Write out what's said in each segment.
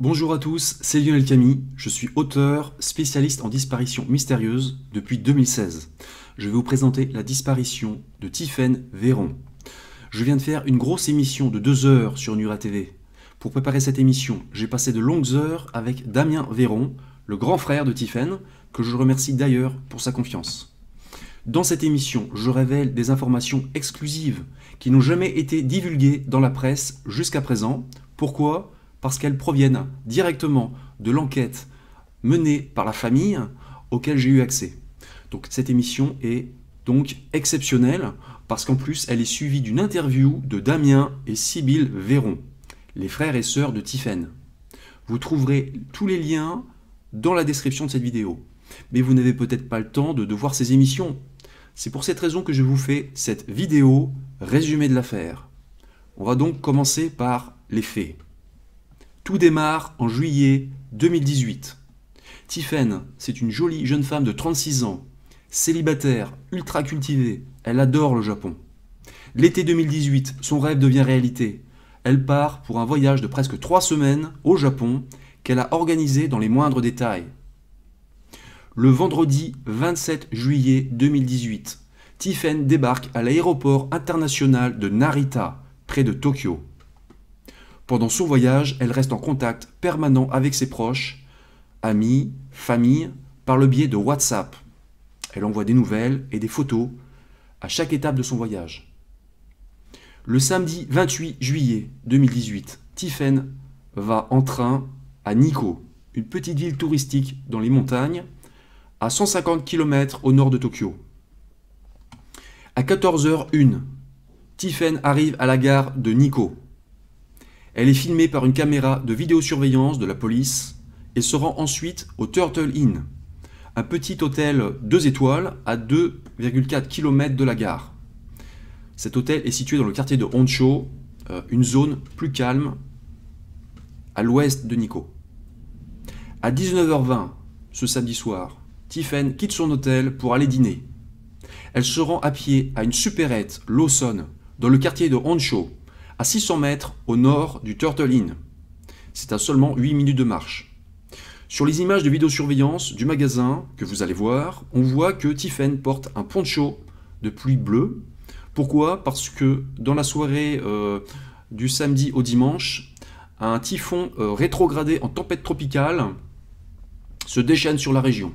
Bonjour à tous, c'est Lionel Camille, je suis auteur, spécialiste en disparition mystérieuse depuis 2016. Je vais vous présenter la disparition de Tiffaine Véron. Je viens de faire une grosse émission de deux heures sur Nura TV. Pour préparer cette émission, j'ai passé de longues heures avec Damien Véron, le grand frère de Tiffaine, que je remercie d'ailleurs pour sa confiance. Dans cette émission, je révèle des informations exclusives qui n'ont jamais été divulguées dans la presse jusqu'à présent. Pourquoi? Parce qu'elles proviennent directement de l'enquête menée par la famille auquel j'ai eu accès. Donc cette émission est donc exceptionnelle parce qu'en plus elle est suivie d'une interview de Damien et Sybille Véron, les frères et sœurs de Tiffaine. Vous trouverez tous les liens dans la description de cette vidéo. Mais vous n'avez peut-être pas le temps de, voir ces émissions. C'est pour cette raison que je vous fais cette vidéo résumé de l'affaire. On va donc commencer par les faits. Tout démarre en juillet 2018. Tiffaine, c'est une jolie jeune femme de 36 ans, célibataire, ultra cultivée. Elle adore le Japon. L'été 2018, son rêve devient réalité. Elle part pour un voyage de presque trois semaines au Japon qu'elle a organisé dans les moindres détails. Le vendredi 27 juillet 2018, Tiffen débarque à l'aéroport international de Narita, près de Tokyo. Pendant son voyage, elle reste en contact permanent avec ses proches, amis, famille, par le biais de WhatsApp. Elle envoie des nouvelles et des photos à chaque étape de son voyage. Le samedi 28 juillet 2018, Tiffen va en train à Nikko, une petite ville touristique dans les montagnes, à 150 km au nord de Tokyo. À 14h01, Tiffen arrive à la gare de Nikko. Elle est filmée par une caméra de vidéosurveillance de la police et se rend ensuite au Turtle Inn, un petit hôtel 2 étoiles à 2,4 km de la gare. Cet hôtel est situé dans le quartier de Honcho, euh, une zone plus calme à l'ouest de Nikko. À 19h20, ce samedi soir, Tiffen quitte son hôtel pour aller dîner. Elle se rend à pied à une supérette Lawson dans le quartier de Honcho, à 600 mètres au nord du Turtle Inn. C'est à seulement 8 minutes de marche. Sur les images de vidéosurveillance du magasin que vous allez voir, on voit que Tiffen porte un poncho de pluie bleue. Pourquoi? Parce que dans la soirée euh, du samedi au dimanche, un typhon euh, rétrogradé en tempête tropicale se déchaîne sur la région.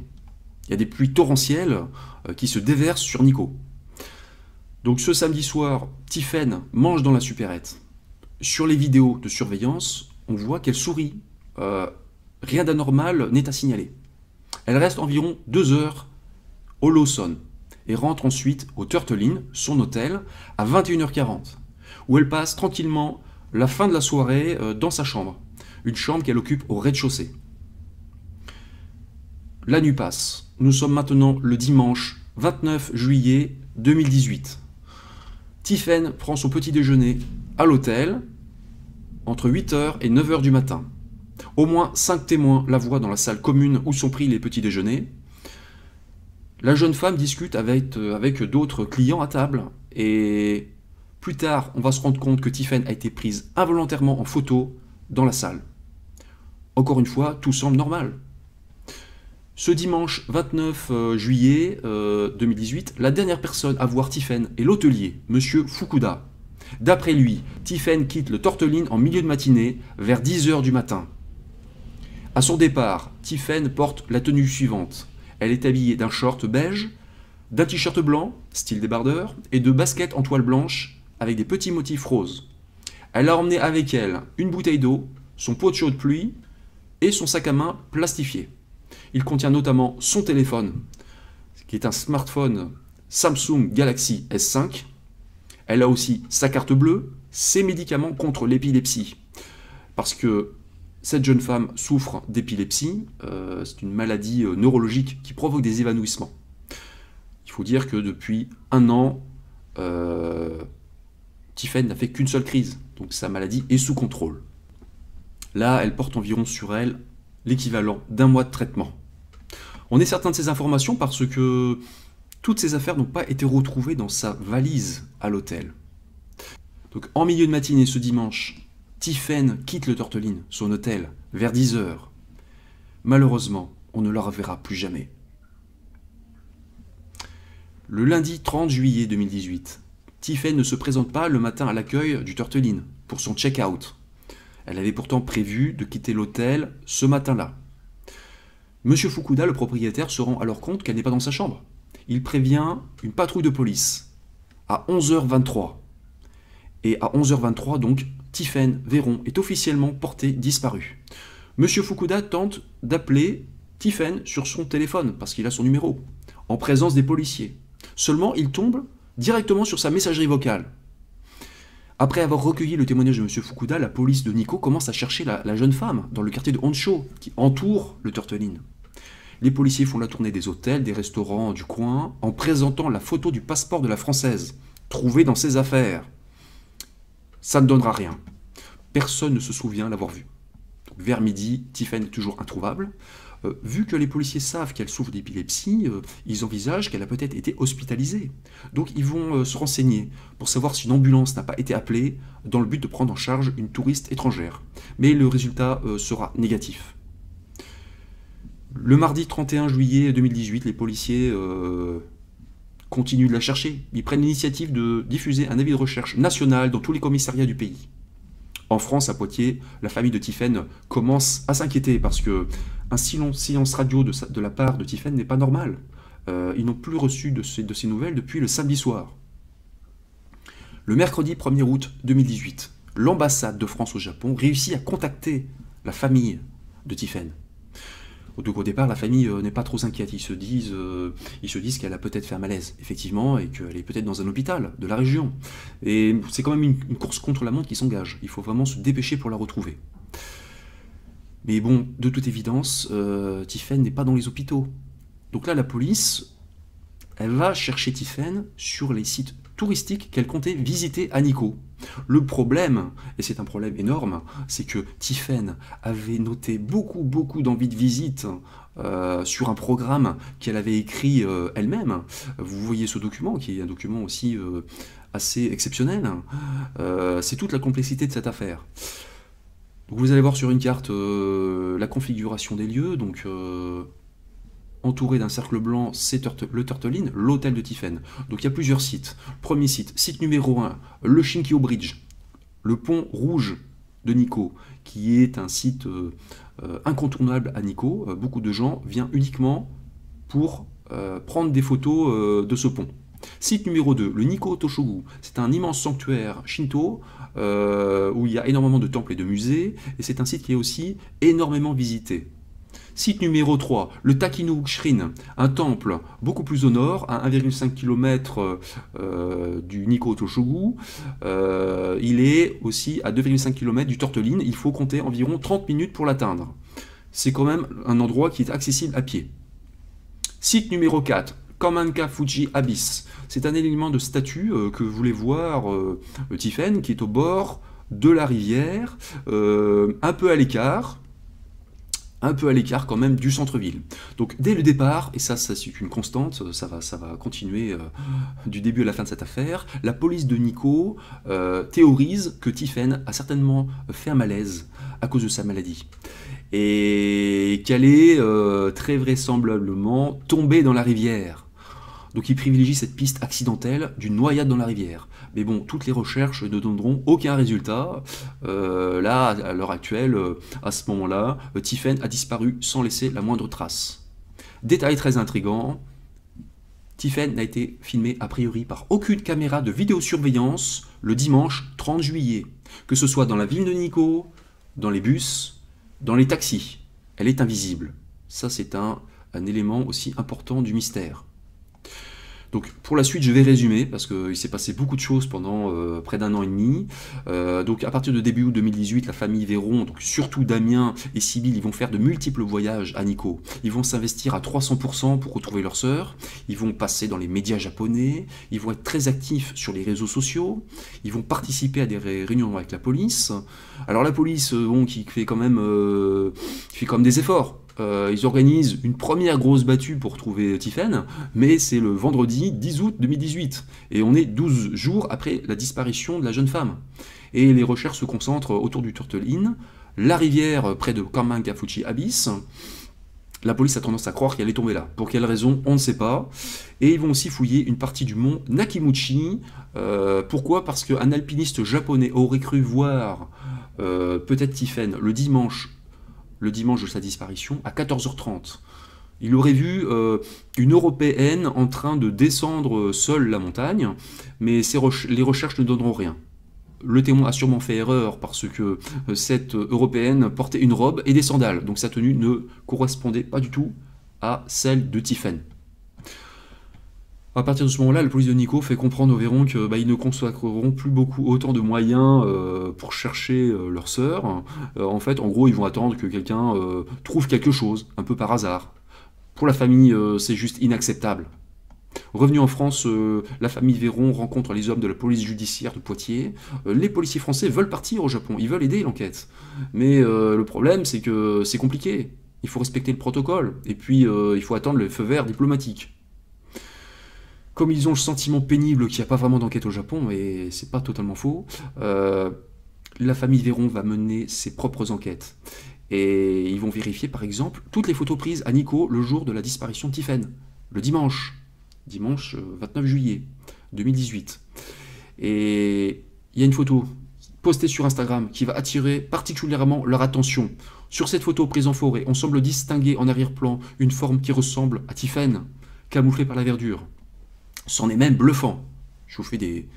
Il y a des pluies torrentielles euh, qui se déversent sur Nico. Donc ce samedi soir, Tiffen mange dans la supérette. Sur les vidéos de surveillance, on voit qu'elle sourit. Euh, rien d'anormal n'est à signaler. Elle reste environ deux heures au Lawson et rentre ensuite au Turtle son hôtel, à 21h40, où elle passe tranquillement la fin de la soirée euh, dans sa chambre, une chambre qu'elle occupe au rez-de-chaussée. La nuit passe. Nous sommes maintenant le dimanche 29 juillet 2018. Tiffen prend son petit déjeuner à l'hôtel entre 8h et 9h du matin. Au moins 5 témoins la voient dans la salle commune où sont pris les petits déjeuners. La jeune femme discute avec, euh, d'autres clients à table et plus tard, on va se rendre compte que Tiffen a été prise involontairement en photo dans la salle. Encore une fois, tout semble normal. Ce dimanche 29 euh, juillet 2018, euh, la dernière personne à voir Tiffen est l'hôtelier, Monsieur Fukuda. D'après lui, Tiffen quitte le Torteline en milieu de matinée, vers 10h du matin. À son départ, Tiffen porte la tenue suivante. Elle est habillée d'un short beige, d'un t-shirt blanc, style débardeur, et de baskets en toile blanche avec des petits motifs roses. Elle a emmené avec elle une bouteille d'eau, son pot de chaude pluie et son sac à main plastifié. Il contient notamment son téléphone, qui est un smartphone Samsung Galaxy S5. Elle a aussi sa carte bleue, ses médicaments contre l'épilepsie. Parce que cette jeune femme souffre d'épilepsie, euh, c'est une maladie euh, neurologique qui provoque des évanouissements. Il faut dire que depuis un an, euh, n'a fait qu'une seule crise, donc sa maladie est sous contrôle. Là, elle porte environ sur elle l'équivalent d'un mois de traitement. On est certain de ces informations parce que toutes ces affaires n'ont pas été retrouvées dans sa valise à l'hôtel. Donc en milieu de matinée ce dimanche, Tiffen quitte le Torteline, son hôtel, vers 10 heures. Malheureusement, on ne la reverra plus jamais. Le lundi 30 juillet 2018, Tiffen ne se présente pas le matin à l'accueil du Turteline pour son check-out. Elle avait pourtant prévu de quitter l'hôtel ce matin-là. Monsieur Fukuda, le propriétaire, se rend alors compte qu'elle n'est pas dans sa chambre. Il prévient une patrouille de police à 11h23. Et à 11h23, donc, Tiffen Véron est officiellement porté disparu. Monsieur Fukuda tente d'appeler Tiffen sur son téléphone, parce qu'il a son numéro, en présence des policiers. Seulement, il tombe directement sur sa messagerie vocale. Après avoir recueilli le témoignage de M. Fukuda, la police de Nico commence à chercher la, jeune femme dans le quartier de Honsho, qui entoure le Turteline. Les policiers font la tournée des hôtels, des restaurants du coin, en présentant la photo du passeport de la Française, trouvée dans ses affaires. Ça ne donnera rien. Personne ne se souvient l'avoir vue. Vers midi, Tiffen est toujours introuvable. Euh, vu que les policiers savent qu'elle souffre d'épilepsie, euh, ils envisagent qu'elle a peut-être été hospitalisée. Donc ils vont euh, se renseigner pour savoir si une ambulance n'a pas été appelée dans le but de prendre en charge une touriste étrangère. Mais le résultat sera négatif. Le mardi 31 juillet 2018, les policiers continuent de la chercher. Ils prennent l'initiative de diffuser un avis de recherche national dans tous les commissariats du pays. En France, à Poitiers, la famille de Tiphaine commence à s'inquiéter parce que un silence radio de, la part de Tiphaine n'est pas normal. Euh, ils n'ont plus reçu de ces, de ces nouvelles depuis le samedi soir. Le mercredi 1er août 2018, l'ambassade de France au Japon réussit à contacter la famille de Tiphaine. Donc au départ, la famille euh, n'est pas trop inquiète. Ils se disent, euh, disent qu'elle a peut-être fait un malaise, effectivement, et qu'elle est peut-être dans un hôpital de la région. Et c'est quand même une, course contre la montre qui s'engage. Il faut vraiment se dépêcher pour la retrouver. Mais bon, de toute évidence, euh, n'est pas dans les hôpitaux. Donc là, la police, elle va chercher Tiffen sur les sites touristiques qu'elle comptait visiter à Nico. Le problème, et c'est un problème énorme, c'est que Tiffen avait noté beaucoup, beaucoup d'envie de visite euh, sur un programme qu'elle avait écrit euh, elle-même. Vous voyez ce document, qui est un document aussi euh, assez exceptionnel. c'est toute la complexité de cette affaire. vous allez voir sur une carte la configuration des lieux. Donc entouré d'un cercle blanc, c'est le Turtlein, l'hôtel de Tiffen. Donc il y a plusieurs sites. Premier site, site numéro 1, le Shinkyo Bridge, le pont rouge de Nikko, qui est un site euh, euh, incontournable à Nikko. Euh, beaucoup de gens viennent uniquement pour prendre des photos de ce pont. Site numéro 2, le Nikko Toshogu. C'est un immense sanctuaire shinto où il y a énormément de temples et de musées, et c'est un site qui est aussi énormément visité. Site numéro 3, le Takinu Shrine, un temple beaucoup plus au nord, à 1,5 km euh, du Nikko Toshogu. Euh, il est aussi à 2,5 km du Torteline. Il faut compter environ 30 minutes pour l'atteindre. C'est quand même un endroit qui est accessible à pied. Site numéro 4, Kamanka Fuji Abyss. C'est un élément de statue euh, que voulait voir Tiffen, qui est au bord de la rivière, un peu à l'écart un peu à l'écart quand même du centre-ville. Donc dès le départ, et ça, c'est une constante, ça va, ça va continuer euh, du début à la fin de cette affaire, la police de Nico euh, théorise que Tiffen a certainement fait un malaise à cause de sa maladie. Et qu'elle est euh, très vraisemblablement tombée dans la rivière. Donc il privilégie cette piste accidentelle d'une noyade dans la rivière. Mais bon, toutes les recherches ne donneront aucun résultat. Euh, là, à l'heure actuelle, euh, à ce moment-là, euh, Tiffen a disparu sans laisser la moindre trace. Détail très intrigant, Tiffen n'a été filmé a priori par aucune caméra de vidéosurveillance le dimanche 30 juillet, que ce soit dans la ville de Nico, dans les bus, dans les taxis. Elle est invisible. Ça, c'est un élément aussi important du mystère. Donc pour la suite, je vais résumer parce qu'il s'est passé beaucoup de choses pendant euh, près d'un an et demi. Euh, donc à partir de début août 2018, la famille Véron, surtout Damien et Sybille, ils vont faire de multiples voyages à Nico. Ils vont s'investir à 300% pour retrouver leur sœur. Ils vont passer dans les médias japonais. Ils vont être très actifs sur les réseaux sociaux. Ils vont participer à des réunions avec la police. Alors la police, euh, bon, qui fait quand même, qui fait quand même des efforts euh, ils organisent une première grosse battue pour trouver Tiffen, mais c'est le vendredi 10 août 2018. Et on est 12 jours après la disparition de la jeune femme. Et les recherches se concentrent autour du Turtle Inn, la rivière près de Kamangafuchi Abyss. La police a tendance à croire qu'elle est tombée là. Pour quelle raison On ne sait pas. Et ils vont aussi fouiller une partie du mont Nakimuchi. Euh, pourquoi? Parce qu'un alpiniste japonais aurait cru voir euh, peut-être Tiffen le dimanche, le dimanche de sa disparition à 14h30. Il aurait vu euh, une Européenne en train de descendre seule la montagne, mais les recherches ne donneront rien. Le témoin a sûrement fait erreur parce que euh, cette Européenne portait une robe et des sandales, donc sa tenue ne correspondait pas du tout à celle de Tiffen. À partir de ce moment-là, la police de Nico fait comprendre aux Vérons qu'ils bah, ne consacreront plus beaucoup autant de moyens euh, pour chercher euh, leur sœur. en fait, en gros, ils vont attendre que quelqu'un trouve quelque chose, un peu par hasard. Pour la famille, c'est juste inacceptable. Revenu en France, euh, la famille Véron rencontre les hommes de la police judiciaire de Poitiers. Euh, les policiers français veulent partir au Japon, ils veulent aider l'enquête. Mais euh, le problème, c'est que c'est compliqué. Il faut respecter le protocole, et puis il faut attendre le feu vert diplomatique. Comme ils ont le sentiment pénible qu'il n'y a pas vraiment d'enquête au Japon, et c'est pas totalement faux, la famille Véron va mener ses propres enquêtes. Et ils vont vérifier par exemple toutes les photos prises à Nico le jour de la disparition de Tiffen, le dimanche dimanche 29 euh, juillet 2018. Et il y a une photo postée sur Instagram qui va attirer particulièrement leur attention. Sur cette photo prise en forêt, on semble distinguer en arrière-plan une forme qui ressemble à Tiffen, camouflée par la verdure. C'en est même bluffant. Je vous fais des,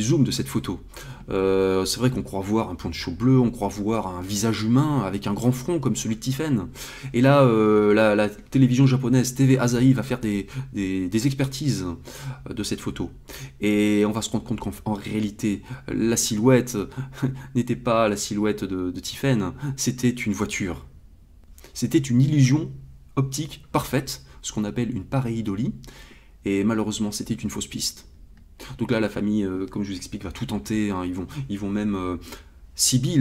zooms de cette photo. Euh, c'est vrai qu'on croit voir un poncho bleu, on croit voir un visage humain avec un grand front comme celui de Tiffen. Et là, euh, la, télévision japonaise TV Asahi va faire des, expertises de cette photo. Et on va se rendre compte qu'en réalité, la silhouette n'était pas la silhouette de, de Tiffen, c'était une voiture. C'était une illusion optique parfaite, ce qu'on appelle une pareidolie. Et malheureusement, c'était une fausse piste. Donc là, la famille, euh, comme je vous explique, va tout tenter. Hein. Ils, vont, ils vont même. Euh,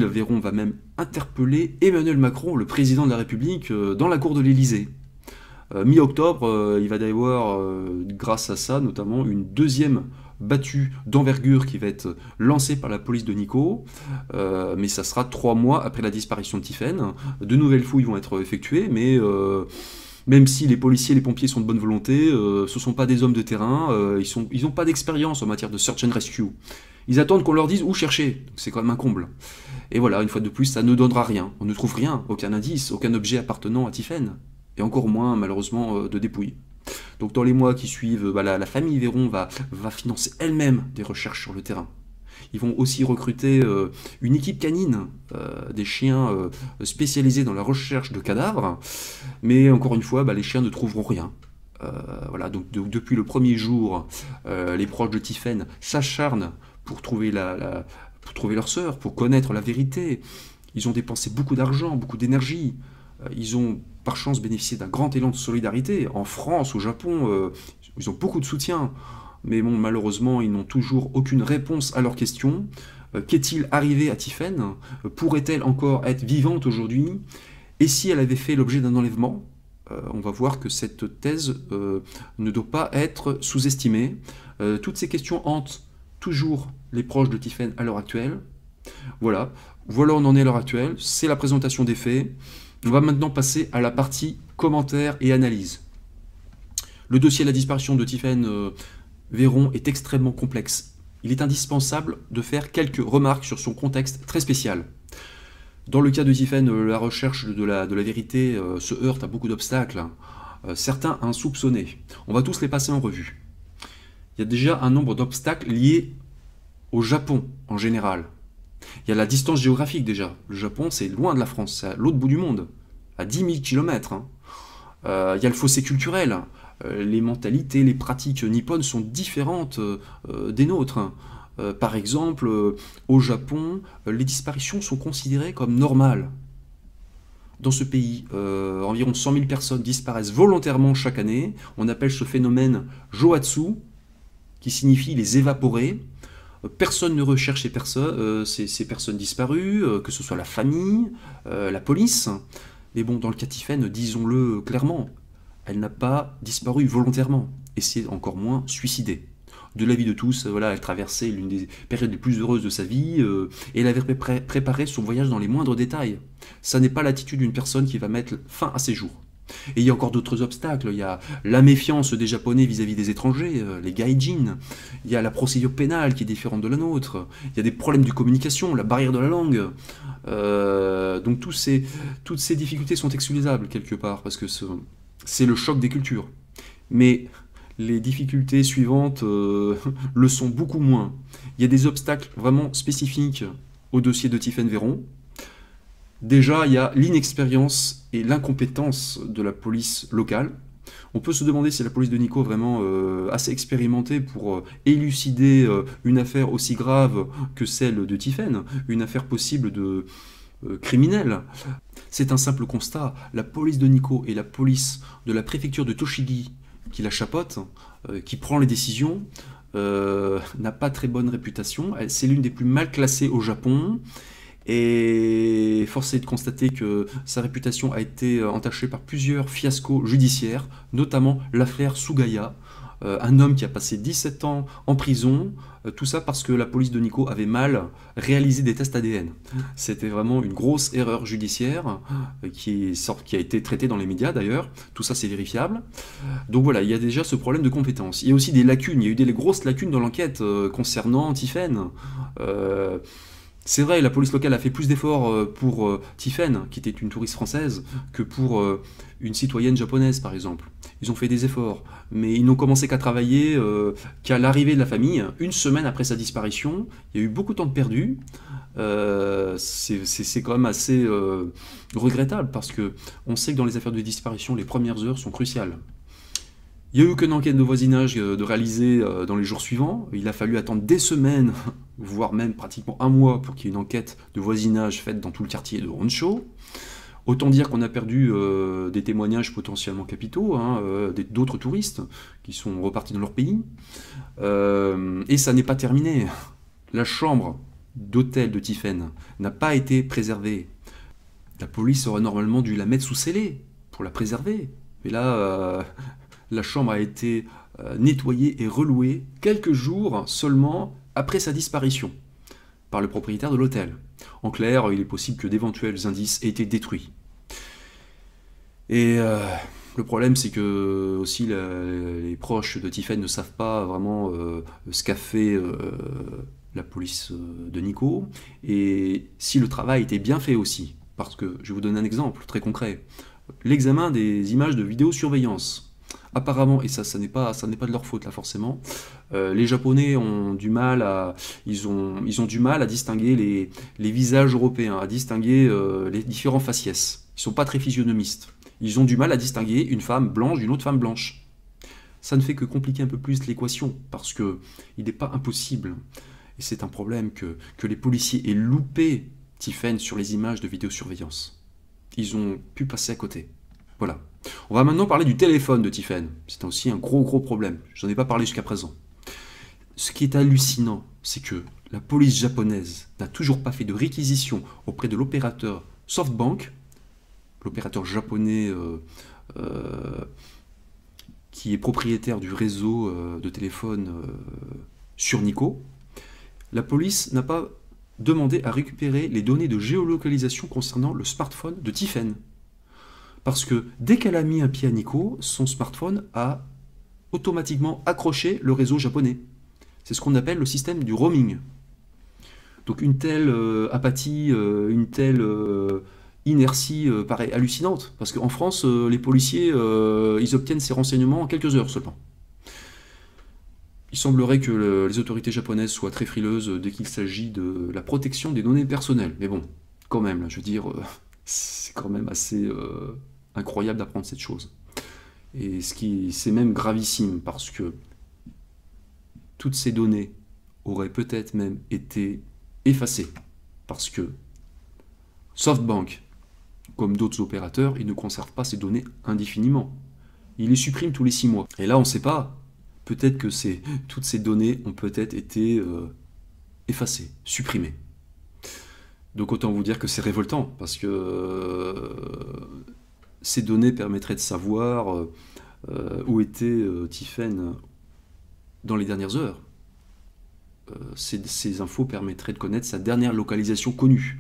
Véron va même interpeller Emmanuel Macron, le président de la République, euh, dans la cour de l'Élysée. Mi-octobre, il va avoir, grâce à ça notamment, une deuxième battue d'envergure qui va être lancée par la police de Nico, mais ça sera trois mois après la disparition de Tiffen. De nouvelles fouilles vont être effectuées, mais même si les policiers et les pompiers sont de bonne volonté, euh, ce ne sont pas des hommes de terrain, euh, ils n'ont pas d'expérience en matière de search and rescue. Ils attendent qu'on leur dise où chercher, c'est quand même un comble. Et voilà, une fois de plus, ça ne donnera rien. On ne trouve rien, aucun indice, aucun objet appartenant à Tiffen. Et encore moins, malheureusement, euh, de dépouilles. Donc dans les mois qui suivent, bah, la, famille Véron va financer elle-même des recherches sur le terrain. Ils vont aussi recruter euh, une équipe canine, euh, des chiens euh, spécialisés dans la recherche de cadavres. Mais encore une fois, bah, les chiens ne trouveront rien. voilà, donc depuis le premier jour, les proches de Tiffen s'acharnent pour trouver, pour trouver leur sœur, pour connaître la vérité. Ils ont dépensé beaucoup d'argent, beaucoup d'énergie. ils ont par chance bénéficié d'un grand élan de solidarité. En France, au Japon, ils ont beaucoup de soutien mais bon, malheureusement, ils n'ont toujours aucune réponse à leurs questions. Euh, qu'est-il arrivé à Tiffen euh, Pourrait-elle encore être vivante aujourd'hui? Et si elle avait fait l'objet d'un enlèvement? Euh, On va voir que cette thèse ne doit pas être sous-estimée. toutes ces questions hantent toujours les proches de Tiffen à l'heure actuelle. Voilà, voilà où on en est à l'heure actuelle. C'est la présentation des faits. On va maintenant passer à la partie commentaires et analyse. Le dossier de la disparition de Tiffen Véron est extrêmement complexe. Il est indispensable de faire quelques remarques sur son contexte très spécial. Dans le cas de Tiffen, euh, la recherche de la, de la vérité euh, se heurte à beaucoup d'obstacles, euh, certains insoupçonnés. On va tous les passer en revue. Il y a déjà un nombre d'obstacles liés au Japon en général. Il y a la distance géographique déjà. Le Japon, c'est loin de la France, c'est à l'autre bout du monde, à 10 000 km. il y a le fossé culturel. Euh, les mentalités, les pratiques nippones sont différentes euh, des nôtres. Euh, par exemple, au Japon, les disparitions sont considérées comme normales. Dans ce pays, environ 100 000 personnes disparaissent volontairement chaque année. On appelle ce phénomène Joatsu, qui signifie les évaporer. Personne ne recherche ces, personnes, ces personnes disparues, que ce soit la famille, la police. Mais bon, dans le cas disons-le clairement, elle n'a pas disparu volontairement, et c'est encore moins suicidé. de la vie de tous. Voilà, elle traversait l'une des périodes les plus heureuses de sa vie et elle avait préparé son voyage dans les moindres détails. Ça n'est pas l'attitude d'une personne qui va mettre fin à ses jours. Et il y a encore d'autres obstacles. Il y a la méfiance des Japonais vis-à-vis des étrangers, euh, les gaijin. Il y a la procédure pénale qui est différente de la nôtre. Il y a des problèmes de communication, la barrière de la langue. Euh, donc toutes ces difficultés sont excusables quelque part, parce que c'est le choc des cultures. Mais les difficultés suivantes euh, le sont beaucoup moins. Il y a des obstacles vraiment spécifiques au dossier de Tiffen Véron, Déjà, il y a l'inexpérience et l'incompétence de la police locale. On peut se demander si la police de Nico est vraiment euh, assez expérimentée pour euh, élucider une affaire aussi grave que celle de Tiffen, une affaire possible de criminel. C'est un simple constat. La police de Nico et la police de la préfecture de Toshigi, qui la chapote, qui prend les décisions, n'a pas très bonne réputation. C'est l'une des plus mal classées au Japon. Et force est de constater que sa réputation a été euh, entachée par plusieurs fiascos judiciaires, notamment l'affaire Sugaya, euh, un homme qui a passé 17 ans en prison, euh, tout ça parce que la police de Nico avait mal réalisé des tests ADN. C'était vraiment une grosse erreur judiciaire qui, qui a été traitée dans les médias d'ailleurs, tout ça c'est vérifiable. Donc voilà, il y a déjà ce problème de compétence. Il y a aussi des lacunes, il y a eu des grosses lacunes dans l'enquête concernant Tiffen. C'est vrai, la police locale a fait plus d'efforts euh, pour euh, Tiffen, qui était une touriste française, que pour euh, une citoyenne japonaise, par exemple. Ils ont fait des efforts, mais ils n'ont commencé qu'à travailler qu'à l'arrivée de la famille, une semaine après sa disparition. Il y a eu beaucoup de temps perdu. c'est quand même assez regrettable parce que on sait que dans les affaires de disparition, les premières heures sont cruciales. Il n'y a eu qu'une enquête de voisinage de réaliser dans les jours suivants. Il a fallu attendre des semaines voire même pratiquement un mois pour qu'il y ait une enquête de voisinage faite dans tout le quartier de Honshu. Autant dire qu'on a perdu euh, des témoignages potentiellement capitaux, hein, euh, d'autres touristes qui sont repartis dans leur pays. Euh, et ça n'est pas terminé. La chambre d'hôtel de Tiffen n'a pas été préservée. La police aurait normalement dû la mettre sous scellé pour la préserver. Mais là, la chambre a été nettoyée et relouée quelques jours seulement après sa disparition par le propriétaire de l'hôtel. En clair, il est possible que d'éventuels indices aient été détruits. Et euh, le problème, c'est que aussi les proches de Tiffen ne savent pas vraiment euh, ce qu'a fait euh, la police de Nico, et si le travail était bien fait aussi. Parce que je vais vous donner un exemple très concret. L'examen des images de vidéosurveillance apparemment, et ça, ça n'est pas, ça n'est pas de leur faute là forcément, euh, les Japonais ont du mal à, distinguer les, visages européens, à distinguer euh, les différents faciès. Ils sont pas très physionomistes. Ils ont du mal à distinguer une femme blanche d'une autre femme blanche. Ça ne fait que compliquer un peu plus l'équation, parce que il n'est pas impossible, et c'est un problème que, que les policiers aient loupé Tiffen sur les images de vidéosurveillance. Ils ont pu passer à côté. Voilà. On va maintenant parler du téléphone de Tiffen. C'est aussi un gros gros problème. Je n'en ai pas parlé jusqu'à présent. Ce qui est hallucinant, c'est que la police japonaise n'a toujours pas fait de réquisition auprès de l'opérateur SoftBank, l'opérateur japonais euh, euh, qui est propriétaire du réseau euh, de téléphone sur Nico. La police n'a pas demandé à récupérer les données de géolocalisation concernant le smartphone de Tiffen. Parce que dès qu'elle a mis un pied à Nico, son smartphone a automatiquement accroché le réseau japonais. C'est ce qu'on appelle le système du roaming. Donc une telle euh, apathie, euh, une telle euh, inertie paraît hallucinante. Parce qu'en France, les policiers, ils obtiennent ces renseignements en quelques heures seulement. Il semblerait que les autorités japonaises soient très frileuses dès qu'il s'agit de la protection des données personnelles. Mais bon, quand même, je veux dire, c'est quand même assez incroyable d'apprendre cette chose. Et ce qui, c'est même gravissime parce que toutes ces données auraient peut-être même été effacées parce que SoftBank, comme d'autres opérateurs, ils ne conservent pas ces données indéfiniment. Ils les suppriment tous les six mois. Et là, on ne sait pas. Peut-être que toutes ces données ont peut-être été euh, effacées, supprimées. Donc autant vous dire que c'est révoltant, parce que euh, ces données permettraient de savoir euh, où était Tiffen dans les dernières heures. ces, infos permettraient de connaître sa dernière localisation connue.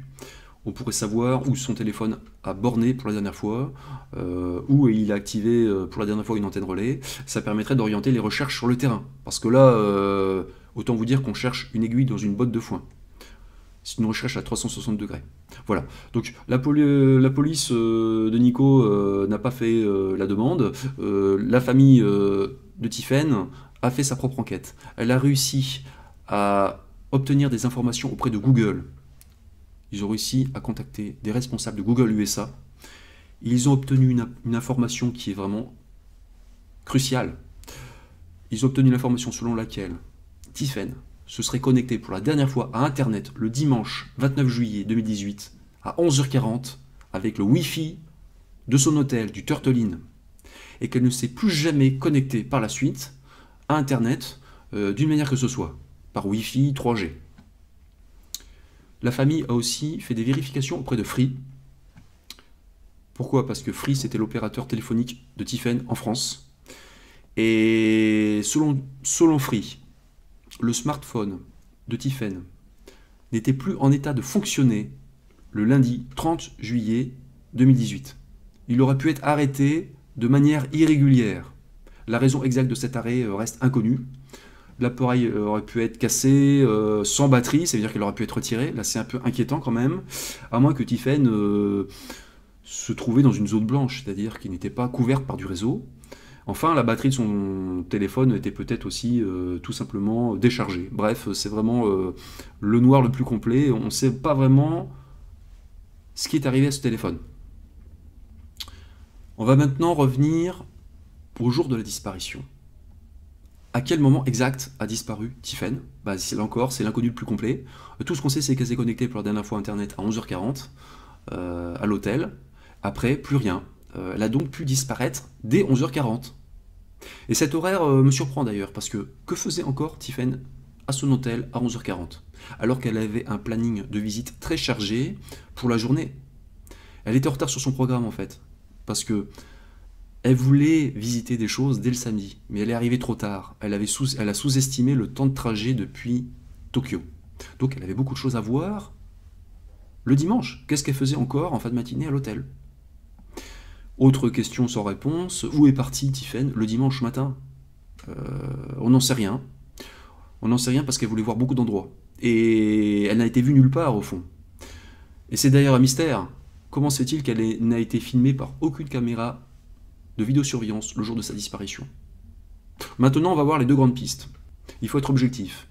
On pourrait savoir où son téléphone a borné pour la dernière fois, où il a activé pour la dernière fois une antenne relais. Ça permettrait d'orienter les recherches sur le terrain. Parce que là, autant vous dire qu'on cherche une aiguille dans une botte de foin. C'est une recherche à 360 degrés. Voilà. Donc la, police euh, de Nico euh, n'a pas fait euh, la demande. la famille de Tiffen a fait sa propre enquête. Elle a réussi à obtenir des informations auprès de Google. Ils ont réussi à contacter des responsables de Google USA. Ils ont obtenu une, information qui est vraiment cruciale. Ils ont obtenu l'information selon laquelle Tiffen se serait connecté pour la dernière fois à Internet le dimanche 29 juillet 2018 à 11h40 avec le Wi-Fi de son hôtel du Turtlein et qu'elle ne s'est plus jamais connectée par la suite Internet euh, d'une manière que ce soit, par Wi-Fi 3G. La famille a aussi fait des vérifications auprès de Free. Pourquoi? Parce que Free, c'était l'opérateur téléphonique de Tiffen en France. Et selon, selon Free, le smartphone de Tiffen n'était plus en état de fonctionner le lundi 30 juillet 2018. Il aurait pu être arrêté de manière irrégulière. La raison exacte de cet arrêt euh, reste inconnue. L'appareil euh, aurait pu être cassé euh, sans batterie, ça veut dire qu'il aurait pu être retiré. Là, c'est un peu inquiétant quand même, à moins que Tiffen se trouvait dans une zone blanche, c'est-à-dire qu'il n'était pas couverte par du réseau. Enfin, la batterie de son téléphone était peut-être aussi tout simplement déchargée. Bref, c'est vraiment le noir le plus complet. On ne sait pas vraiment ce qui est arrivé à ce téléphone. On va maintenant revenir au jour de la disparition. À quel moment exact a disparu Tiffen bah, Là encore, c'est l'inconnu le plus complet. Tout ce qu'on sait, c'est qu'elle s'est connectée pour la dernière fois Internet à 11h40 euh, à l'hôtel. Après, plus rien. Euh, elle a donc pu disparaître dès 11h40. Et cet horaire euh, me surprend d'ailleurs, parce que que faisait encore Tiffen à son hôtel à 11h40 Alors qu'elle avait un planning de visite très chargé pour la journée? Elle était en retard sur son programme en fait, parce que elle voulait visiter des choses dès le samedi, mais elle est arrivée trop tard. Elle, a sous-estimé le temps de trajet depuis Tokyo. Donc elle avait beaucoup de choses à voir. Le dimanche, qu'est-ce qu'elle faisait encore en fin de matinée à l'hôtel? Autre question sans réponse, où est parti Tiffen le dimanche matin? Euh, On n'en sait rien. On n'en sait rien parce qu'elle voulait voir beaucoup d'endroits. Et elle n'a été vue nulle part au fond. Et c'est d'ailleurs un mystère. Comment se fait-il qu'elle n'a été filmée par aucune caméra de vidéosurveillance le jour de sa disparition Maintenant, on va voir les deux grandes pistes. Il faut être objectif.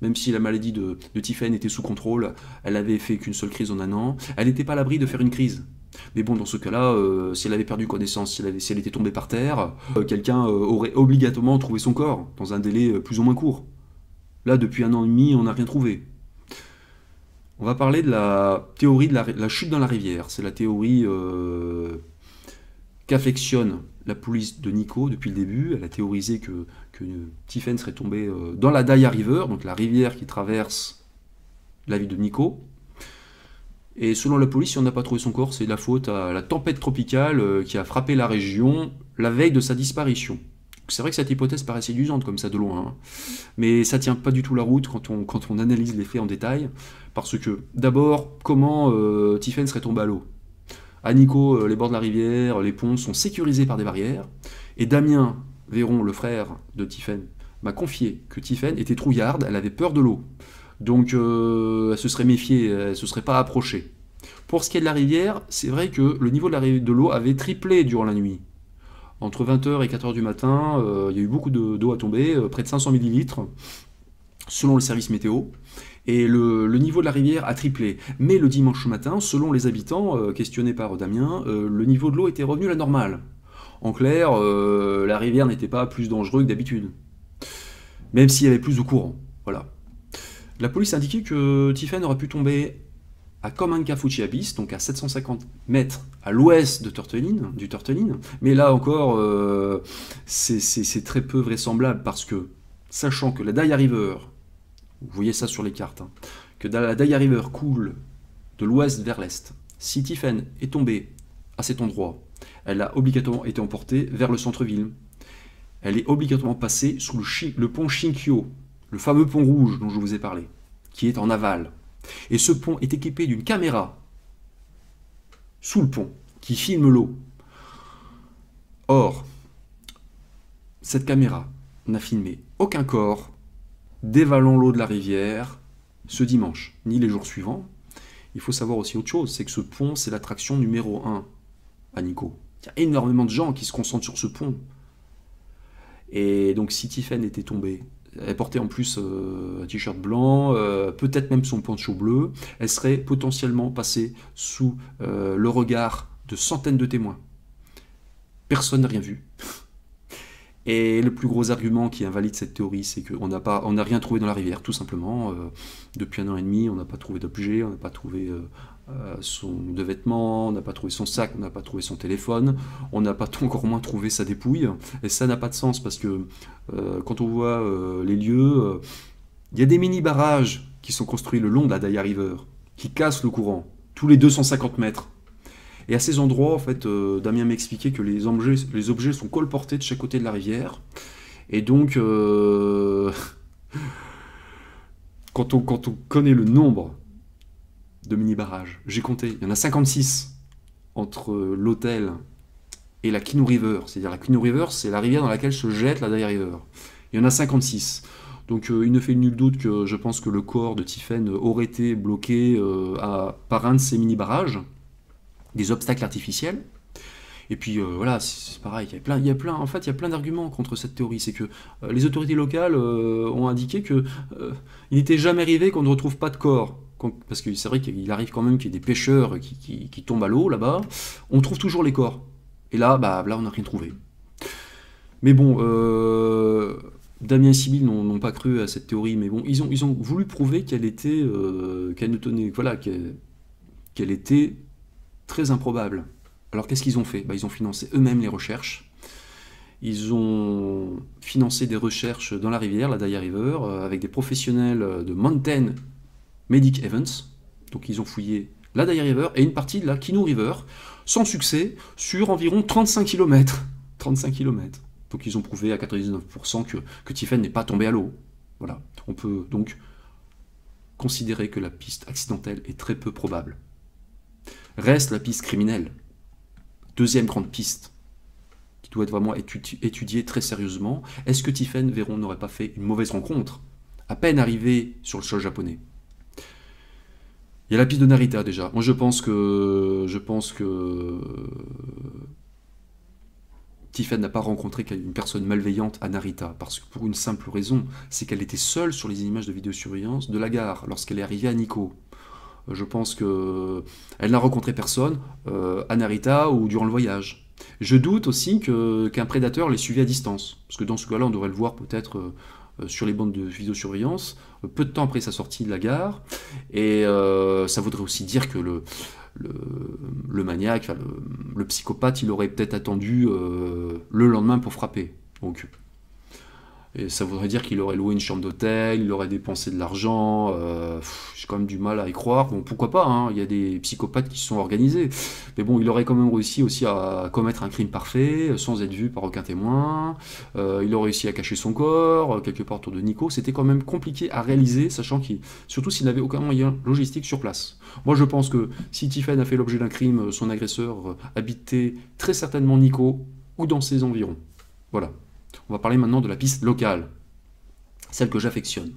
Même si la maladie de, de était sous contrôle, elle avait fait qu'une seule crise en un an, elle n'était pas à l'abri de faire une crise. Mais bon, dans ce cas-là, euh, si elle avait perdu connaissance, si elle, était tombée par terre, euh, quelqu'un euh, aurait obligatoirement trouvé son corps, dans un délai plus ou moins court. Là, depuis un an et demi, on n'a rien trouvé. On va parler de la théorie de la, chute dans la rivière. C'est la théorie qu'affectionne la police de Nico depuis le début. Elle a théorisé que, que Tiffen serait tombé dans la Daya River, donc la rivière qui traverse la ville de Nico. Et selon la police, si on n'a pas trouvé son corps, c'est la faute à la tempête tropicale euh, qui a frappé la région la veille de sa disparition. C'est vrai que cette hypothèse paraît séduisante comme ça de loin, hein. mais ça tient pas du tout la route quand on, analyse les faits en détail, parce que d'abord, comment euh, serait tombé à l'eau? À Nico, euh, les bords de la rivière, les ponts sont sécurisés par des barrières, et Damien Véron, le frère de Tiffen, m'a confié que Tiffen était trouillarde, elle avait peur de l'eau. Donc euh, elle se serait méfiée, elle se serait pas approchée. Pour ce qui est de la rivière, c'est vrai que le niveau de l'eau avait triplé durant la nuit. Entre 20h et 4h du matin, euh, il y a eu beaucoup d'eau à tomber, près de 500 millilitres, selon le service météo. Et le, niveau de la rivière a triplé. Mais le dimanche matin, selon les habitants questionnés par Damien, le niveau de l'eau était revenu à la normale. En clair, la rivière n'était pas plus dangereuse que d'habitude. Même s'il y avait plus de courant. Voilà. La police a indiqué que Tiffen aurait pu tomber à Komankafuchi Abyss, donc à 750 mètres à l'ouest de du Turtelin. Mais là encore, euh, c'est très peu vraisemblable parce que, sachant que la Daya River, vous voyez ça sur les cartes, hein, que la Daya River coule de l'ouest vers l'est, si Tiffen est tombée à cet endroit, elle a obligatoirement été emportée vers le centre-ville. Elle est obligatoirement passée sous le, le pont Shinkyo, le fameux pont rouge dont je vous ai parlé, qui est en aval. Et ce pont est équipé d'une caméra sous le pont qui filme l'eau. Or, cette caméra n'a filmé aucun corps dévalant l'eau de la rivière ce dimanche, ni les jours suivants. Il faut savoir aussi autre chose, c'est que ce pont, c'est l'attraction numéro 1 à Nico. Il y a énormément de gens qui se concentrent sur ce pont. Et donc si Tiffen était tombée, elle portait en plus euh, un t-shirt blanc, euh, peut-être même son poncho bleu, elle serait potentiellement passée sous euh, le regard de centaines de témoins. Personne n'a rien vu. Et le plus gros argument qui invalide cette théorie, c'est qu'on n'a on n'a rien trouvé dans la rivière, tout simplement. depuis un an et demi, on n'a pas trouvé d'objet, on n'a pas trouvé euh, son de vêtements, on n'a pas trouvé son sac, on n'a pas trouvé son téléphone, on n'a pas encore moins trouvé sa dépouille. Et ça n'a pas de sens parce que euh, quand on voit euh, les lieux, il y a des mini-barrages qui sont construits le long de la Daya River, qui cassent le courant, tous les 250 mètres. Et à ces endroits, en fait, Damien m'expliquait que les objets, les objets sont colportés de chaque côté de la rivière. Et donc, quand, on, quand on connaît le nombre de mini-barrages. J'ai compté, il y en a 56 entre l'hôtel et la Kinu River. C'est-à-dire la Kinu River, c'est la rivière dans laquelle se jette la Daya River. Il y en a 56. Donc euh, il ne fait nul doute que je pense que le corps de Tiffen aurait été bloqué euh, par un de ces mini-barrages, des obstacles artificiels. Et puis euh, voilà, c'est pareil, il y a plein, en fait, il y a plein d'arguments contre cette théorie. C'est que les autorités locales ont indiqué que il n'était jamais arrivé qu'on ne retrouve pas de corps parce que c'est vrai qu'il arrive quand même qu'il y ait des pêcheurs qui, tombent à l'eau là-bas, on trouve toujours les corps. Et là, bah, là on n'a rien trouvé. Mais bon, euh, Damien et Sibyl n'ont pas cru à cette théorie, mais bon, ils ont, voulu prouver qu'elle était, euh, qu'elle ne tenait, voilà, qu'elle était très improbable. Alors qu'est-ce qu'ils ont fait? Bah, Ils ont financé eux-mêmes les recherches. Ils ont financé des recherches dans la rivière, la Daya River, euh, avec des professionnels de Mountain Medic Evans. Donc ils ont fouillé la Daya River et une partie de la Kinu River, sans succès, sur environ 35 km. 35 km. Donc ils ont prouvé à 99% que, que Tiffen n'est pas tombé à l'eau. Voilà. On peut donc considérer que la piste accidentelle est très peu probable. Reste la piste criminelle. Deuxième grande piste qui doit être vraiment étudiée très sérieusement. Est-ce que Tiffen Véron n'aurait pas fait une mauvaise rencontre? À peine arrivé sur le sol japonais il y a la piste de Narita déjà. Moi je pense que je pense que Tiffen n'a pas rencontré une personne malveillante à Narita, parce que pour une simple raison, c'est qu'elle était seule sur les images de vidéosurveillance de la gare lorsqu'elle est arrivée à Nikko. Je pense que elle n'a rencontré personne euh, à Narita ou durant le voyage. Je doute aussi qu'un prédateur l'ait suivi à distance, parce que dans ce cas-là, on devrait le voir peut-être euh, sur les bandes de vidéosurveillance, euh, peu de temps après sa sortie de la gare. Et ça voudrait aussi dire que le, le, maniaque, le, psychopathe, il aurait peut-être attendu le lendemain pour frapper. Donc et ça voudrait dire qu'il aurait loué une chambre d'hôtel, il aurait dépensé de l'argent. Euh, j'ai quand même du mal à y croire. Bon, pourquoi pas hein, Il y a des psychopathes qui se sont organisés. Mais bon, il aurait quand même réussi aussi à commettre un crime parfait, sans être vu par aucun témoin. Euh, il aurait réussi à cacher son corps, euh, quelque part autour de Nico. C'était quand même compliqué à réaliser, sachant qu'il, surtout s'il n'avait aucun moyen logistique sur place. Moi, je pense que si Tiffen a fait l'objet d'un crime, son agresseur habitait très certainement Nico ou dans ses environs. Voilà. On va parler maintenant de la piste locale, celle que j'affectionne.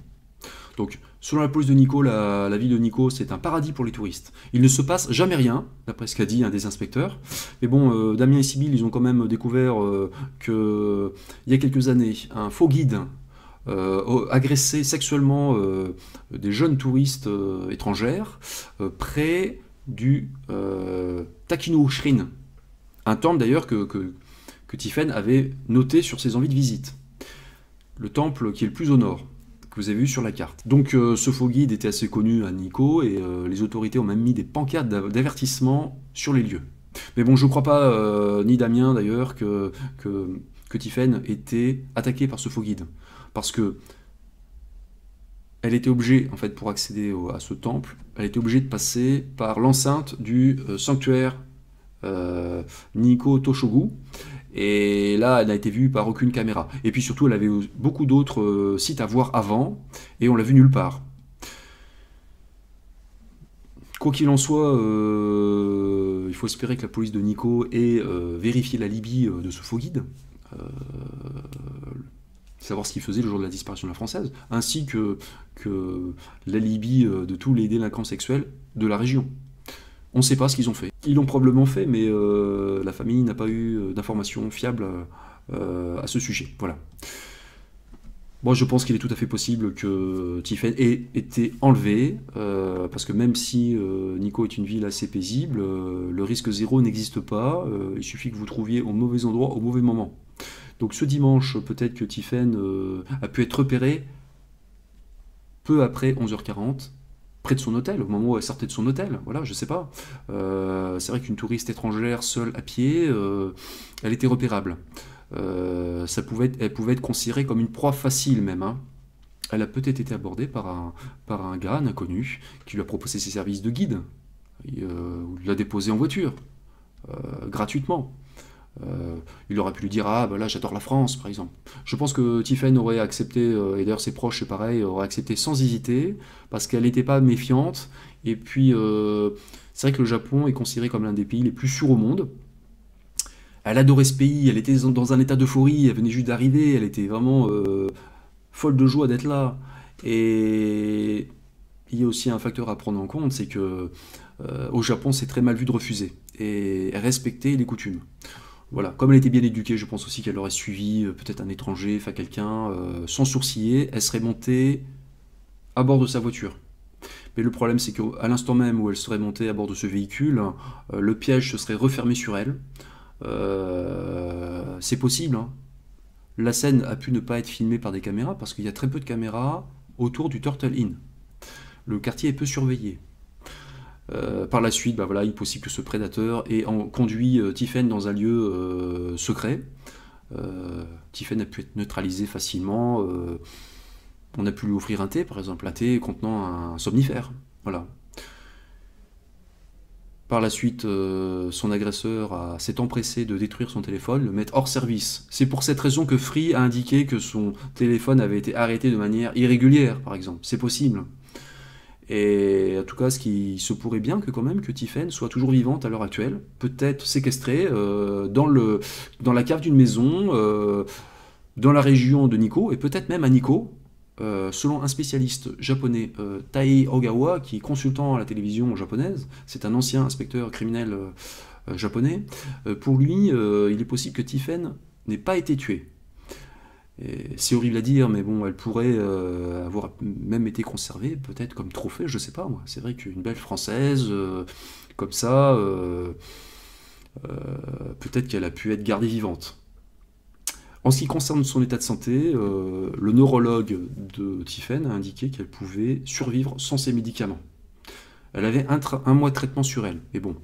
Donc, selon la police de Nico, la, ville de Nico, c'est un paradis pour les touristes. Il ne se passe jamais rien, d'après ce qu'a dit un des inspecteurs. Mais bon, euh, Damien et Sibyl, ils ont quand même découvert euh, qu'il y a quelques années, un faux guide euh, agressé sexuellement des jeunes touristes étrangères près du Takinu Shrine. Un temple d'ailleurs que Tiffen avait noté sur ses envies de visite. Le temple qui est le plus au nord, que vous avez vu sur la carte. Donc euh, ce faux guide était assez connu à Nico et euh, les autorités ont même mis des pancartes d'avertissement sur les lieux. Mais bon, je ne crois pas, euh, ni Damien d'ailleurs, que, que, que Tiffen était attaqué par ce faux guide. Parce que elle était obligée, en fait, pour accéder à ce temple, elle était obligée de passer par l'enceinte du sanctuaire Nico Toshogu, Et là, elle n'a été vue par aucune caméra. Et puis surtout, elle avait beaucoup d'autres euh, sites à voir avant, et on l'a vue nulle part. Quoi qu'il en soit, il faut espérer que la police de Nico ait vérifié la Libye de ce faux guide savoir ce qu'il faisait le jour de la disparition de la française, ainsi que, que l'alibi euh, de tous les délinquants sexuels de la région. On ne sait pas ce qu'ils ont fait. Ils l'ont probablement fait, mais euh, la famille n'a pas eu euh, d'informations fiables à ce sujet. Voilà. Moi, je pense qu'il est tout à fait possible que Tiffen ait été enlevé, parce que même si Nico est une ville assez paisible, le risque zéro n'existe pas. il suffit que vous trouviez au mauvais endroit au mauvais moment. Donc ce dimanche, peut-être que Tiffen euh, a pu être repéré peu après 11h40, près de son hôtel, au moment où elle sortait de son hôtel. Voilà, je sais pas. Euh, c'est vrai qu'une touriste étrangère seule à pied, euh, elle était repérable. ça pouvait être, elle pouvait être considérée comme une proie facile même. Hein. Elle a peut-être été abordée par un, par un gars, un inconnu, qui lui a proposé ses services de guide, ou l'a déposé en voiture, gratuitement. Euh, il aurait pu lui dire Ah, ben là, j'adore la France, par exemple. Je pense que Tiffen aurait accepté, euh, et d'ailleurs ses proches, c'est pareil, auraient accepté sans hésiter, parce qu'elle n'était pas méfiante. Et puis, euh, c'est vrai que le Japon est considéré comme l'un des pays les plus sûrs au monde. Elle adorait ce pays, elle était dans un état d'euphorie, elle venait juste d'arriver, elle était vraiment folle de joie d'être là. Et il y a aussi un facteur à prendre en compte, c'est que au Japon, c'est très mal vu de refuser et respecter les coutumes. Voilà, comme elle était bien éduquée, je pense aussi qu'elle aurait suivi euh, peut-être un étranger, enfin quelqu'un, euh, sans sourciller, elle serait montée à bord de sa voiture. Mais le problème, c'est qu'à l'instant même où elle serait montée à bord de ce véhicule, euh, le piège se serait refermé sur elle. c'est possible. Hein. La scène a pu ne pas être filmée par des caméras parce qu'il y a très peu de caméras autour du Turtle Inn. Le quartier est peu surveillé. Euh, par la suite, bah voilà, il est possible que ce prédateur ait conduit euh, dans un lieu euh, secret. Tiffen a pu être neutralisé facilement. on a pu lui offrir un thé, par exemple, un thé contenant un somnifère. Voilà. Par la suite, son agresseur s'est empressé de détruire son téléphone, le mettre hors service. C'est pour cette raison que Free a indiqué que son téléphone avait été arrêté de manière irrégulière, par exemple. C'est possible. Et en tout cas, ce qui se pourrait bien que quand même que Tiffen soit toujours vivante à l'heure actuelle, peut-être séquestrée euh, dans, la cave d'une maison, euh, dans la région de Nikko, et peut-être même à Nikko, euh, selon un spécialiste japonais, Tai Ogawa, qui est consultant à la télévision japonaise, c'est un ancien inspecteur criminel japonais, pour lui, il est possible que Tiffen n'ait pas été tué c'est horrible à dire, mais bon, elle pourrait euh, avoir même été conservée, peut-être comme trophée, je sais pas moi. C'est vrai qu'une belle française, euh, comme ça, euh, peut-être qu'elle a pu être gardée vivante. En ce qui concerne son état de santé, le neurologue de Tiffen a indiqué qu'elle pouvait survivre sans ses médicaments. Elle avait un, un, mois de traitement sur elle, mais bon,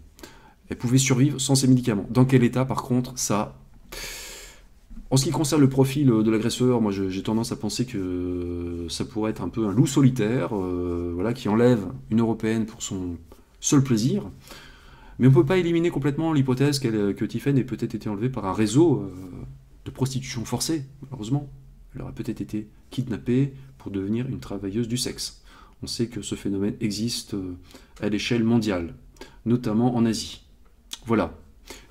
elle pouvait survivre sans ses médicaments. Dans quel état, par contre, ça, en ce qui concerne le profil euh, de l'agresseur, moi j'ai tendance à penser que ça pourrait être un peu un loup solitaire, euh, voilà, qui enlève une européenne pour son seul plaisir. Mais on ne peut pas éliminer complètement l'hypothèse que Tiffen ait peut-être été enlevée par un réseau euh, de prostitution forcée, malheureusement. Elle aurait peut-être été kidnappée pour devenir une travailleuse du sexe. On sait que ce phénomène existe à l'échelle mondiale, notamment en Asie. Voilà.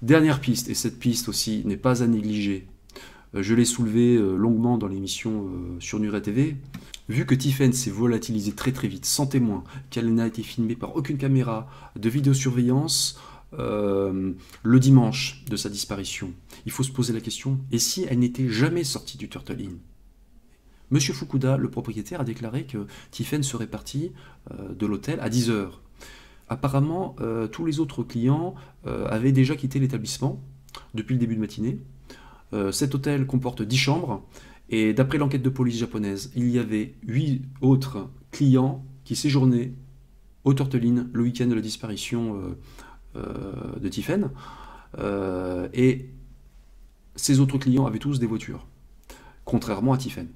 Dernière piste, et cette piste aussi n'est pas à négliger, euh, je l'ai soulevé euh, longuement dans l'émission euh, sur Nure TV. Vu que Tiffen s'est volatilisée très très vite, sans témoin, qu'elle n'a été filmée par aucune caméra de vidéosurveillance, le dimanche de sa disparition, il faut se poser la question, et si elle n'était jamais sortie du Turtle Inn? Monsieur Fukuda, le propriétaire, a déclaré que Tiffen serait parti de l'hôtel à 10h. Apparemment, tous les autres clients avaient déjà quitté l'établissement depuis le début de matinée, euh, cet hôtel comporte 10 chambres, et d'après l'enquête de police japonaise, il y avait 8 autres clients qui séjournaient au Torteline le week-end de la disparition euh, euh, de Tiffen. et ces autres clients avaient tous des voitures, contrairement à Tiffen.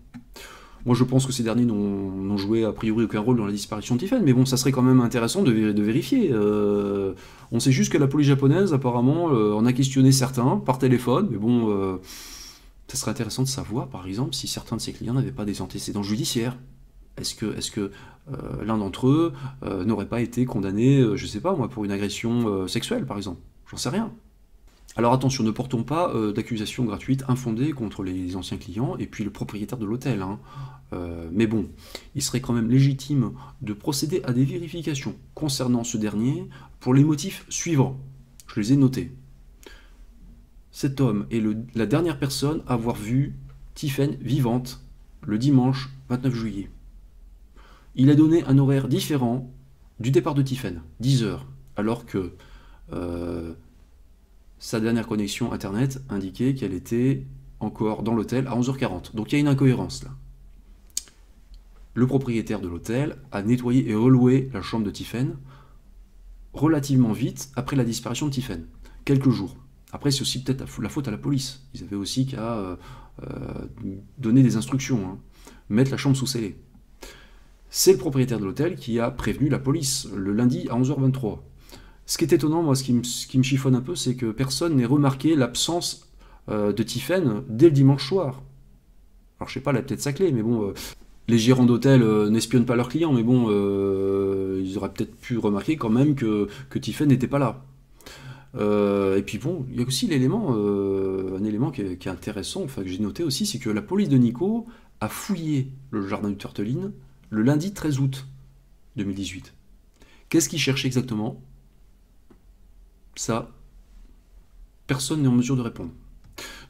Moi, je pense que ces derniers n'ont joué a priori aucun rôle dans la disparition de Tiffen, mais bon, ça serait quand même intéressant de, vérifier. Euh, on sait juste que la police japonaise, apparemment, euh, en a questionné certains par téléphone, mais bon, euh, ça serait intéressant de savoir, par exemple, si certains de ses clients n'avaient pas des antécédents judiciaires. Est-ce que, que l'un d'entre eux n'aurait pas été condamné, je sais pas moi, pour une agression sexuelle, par exemple? J'en sais rien. Alors attention, ne portons pas euh, d'accusations gratuites infondées contre les anciens clients et puis le propriétaire de l'hôtel. Hein. Euh, mais bon, il serait quand même légitime de procéder à des vérifications concernant ce dernier pour les motifs suivants. Je les ai notés. Cet homme est la dernière personne à avoir vu Tiffen vivante le dimanche 29 juillet. Il a donné un horaire différent du départ de Tiffen, 10 heures, alors que euh, sa dernière connexion Internet indiquait qu'elle était encore dans l'hôtel à 11h40. Donc il y a une incohérence là. Le propriétaire de l'hôtel a nettoyé et reloué la chambre de Tiffen relativement vite après la disparition de Tiffen. Quelques jours. Après, c'est aussi peut-être la faute à la police. Ils avaient aussi qu'à euh, euh, donner des instructions, hein. mettre la chambre sous scellé. C'est le propriétaire de l'hôtel qui a prévenu la police le lundi à 11h23. Ce qui est étonnant, moi, ce qui me, chiffonne un peu, c'est que personne n'ait remarqué l'absence euh, de Tiffen dès le dimanche soir. Alors, je sais pas, la peut-être sa clé, mais bon, euh, les gérants d'hôtel euh, n'espionnent pas leurs clients, mais bon, ils auraient peut-être pu remarquer quand même que, que Tiffen n'était pas là. et puis bon, il y a aussi l'élément, un élément qui est, intéressant, enfin que j'ai noté aussi, c'est que la police de Nico a fouillé le jardin du Turteline le lundi 13 août 2018. Qu'est-ce qu'ils cherchaient exactement? Ça, personne n'est en mesure de répondre.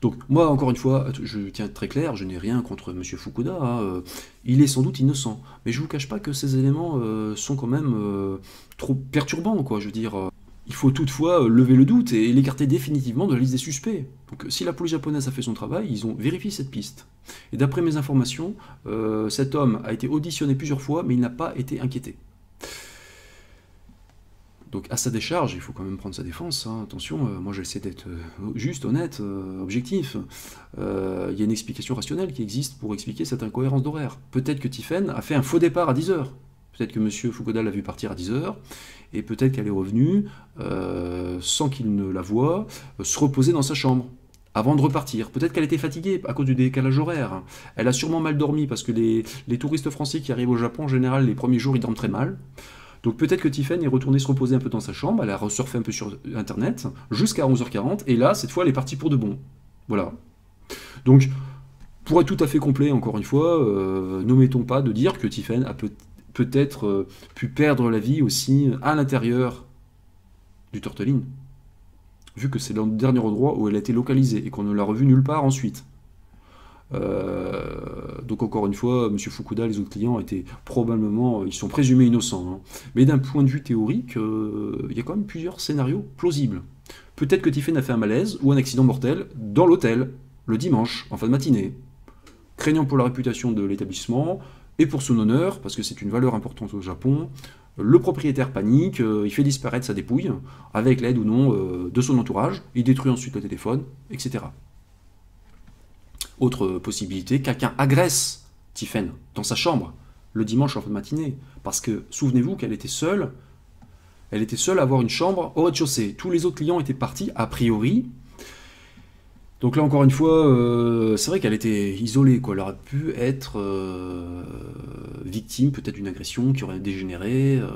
Donc moi, encore une fois, je tiens très clair, je n'ai rien contre M. Fukuda, hein, euh, il est sans doute innocent, mais je ne vous cache pas que ces éléments euh, sont quand même euh, trop perturbants, quoi, dire. il faut toutefois lever le doute et l'écarter définitivement de la liste des suspects. Donc si la police japonaise a fait son travail, ils ont vérifié cette piste. Et d'après mes informations, cet homme a été auditionné plusieurs fois, mais il n'a pas été inquiété. Donc à sa décharge, il faut quand même prendre sa défense. Hein. Attention, euh, moi j'essaie d'être euh, juste, honnête, euh, objectif. Il y a une explication rationnelle qui existe pour expliquer cette incohérence d'horaire. Peut-être que Tiffen a fait un faux départ à 10h. Peut-être que M. Fukuda l'a vu partir à 10h, et peut-être qu'elle est revenue, sans qu'il ne la voie, se reposer dans sa chambre avant de repartir. Peut-être qu'elle était fatiguée à cause du décalage horaire. Elle a sûrement mal dormi parce que les touristes français qui arrivent au Japon, en général, les premiers jours, ils dorment très mal. Donc peut-être que Tiffen est retournée se reposer un peu dans sa chambre, elle a resurfé un peu sur Internet, jusqu'à 11h40, et là, cette fois, elle est partie pour de bon. Voilà. Donc, pour être tout à fait complet, encore une fois, euh, n'omettons pas de dire que Tiffen a peut-être euh, pu perdre la vie aussi à l'intérieur du Torteline, vu que c'est le dernier endroit où elle a été localisée et qu'on ne l'a revue nulle part ensuite. Euh, donc encore une fois, M. Fukuda, les autres clients étaient probablement, ils sont présumés innocents. Hein. Mais d'un point de vue théorique, euh, il y a quand même plusieurs scénarios plausibles. Peut-être que Tiffen a fait un malaise ou un accident mortel dans l'hôtel, le dimanche, en fin de matinée. Craignant pour la réputation de l'établissement et pour son honneur, parce que c'est une valeur importante au Japon, le propriétaire panique, euh, il fait disparaître sa dépouille, avec l'aide ou non de son entourage, il détruit ensuite le téléphone, etc. Autre possibilité, quelqu'un agresse Tiffen dans sa chambre le dimanche en fin de matinée. Parce que souvenez-vous qu'elle était seule. Elle était seule à avoir une chambre au rez-de-chaussée. Tous les autres clients étaient partis, a priori. Donc là, encore une fois, euh, c'est vrai qu'elle était isolée. Quoi. Elle aurait pu être euh, victime peut-être d'une agression qui aurait dégénéré. Euh,